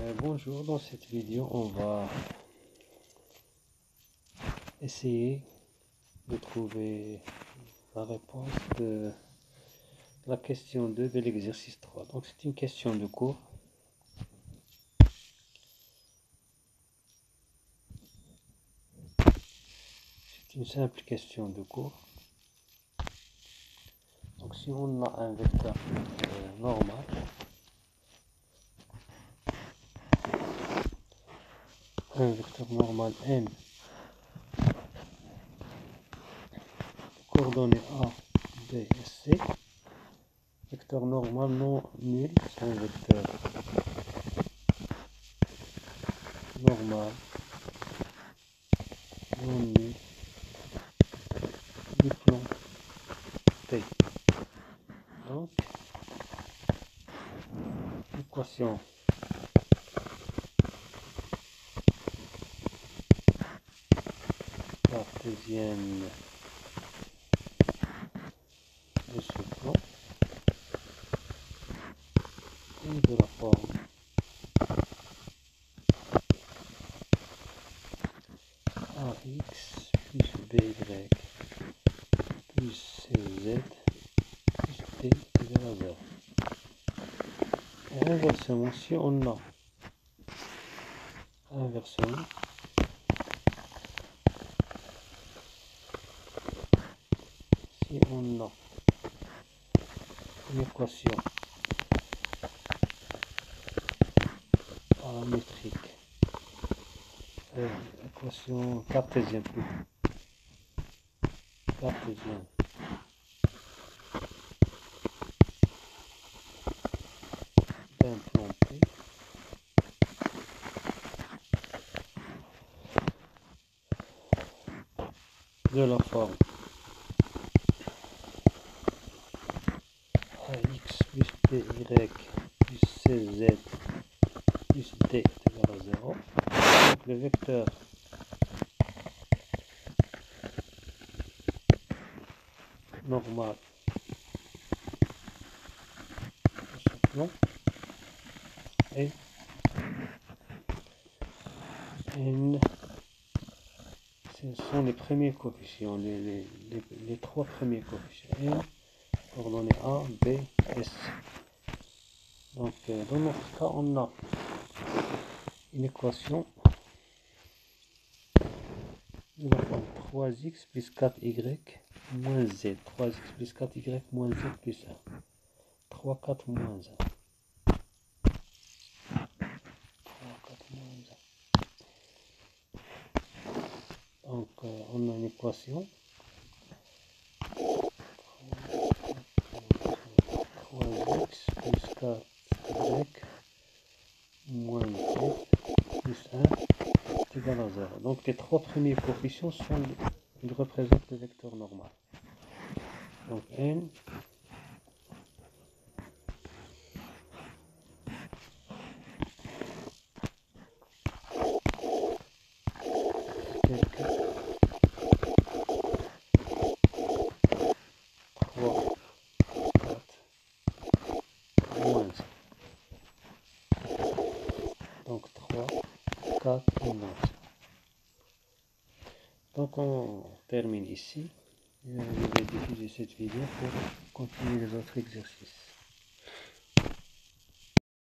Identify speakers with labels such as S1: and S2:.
S1: Euh, bonjour, dans cette vidéo on va essayer de trouver la réponse de la question 2 de l'exercice 3. Donc c'est une question de cours. C'est une simple question de cours. Donc si on a un vecteur euh, normal, un vecteur normal n. Coordonnées A, B et C. Vecteur normal non nul c'est un vecteur normal non nul du plan T. Donc l'équation de ce plan et de la forme AX plus BY plus CZ plus T égale à 0. Et inversement, si on a inversement si on a une équation paramétrique, euh, équation cartésienne plus. Cartésienne. De la forme ax by plus cz plus d est égal à 0. Donc le vecteur normal de ce plan est n ce sont les premiers coefficients, les, les, les, les trois premiers coefficients. N, coordonnées A, B, S. Donc, dans notre cas, on a une équation forme 3x plus 4y moins z. 3x plus 4y moins z plus 1. 3, 4 moins 1. 3, 4 moins 1. Donc, euh, on a une équation. 3x plus 4y moins z plus 1 est égal à 0. Donc, les trois premiers coefficients sont, ils représentent le vecteur normal. Donc, n quelque 3, 4, moins. Donc 3, 4 et moins. Donc on termine ici. Je vais diffuser cette vidéo pour continuer les autres exercices.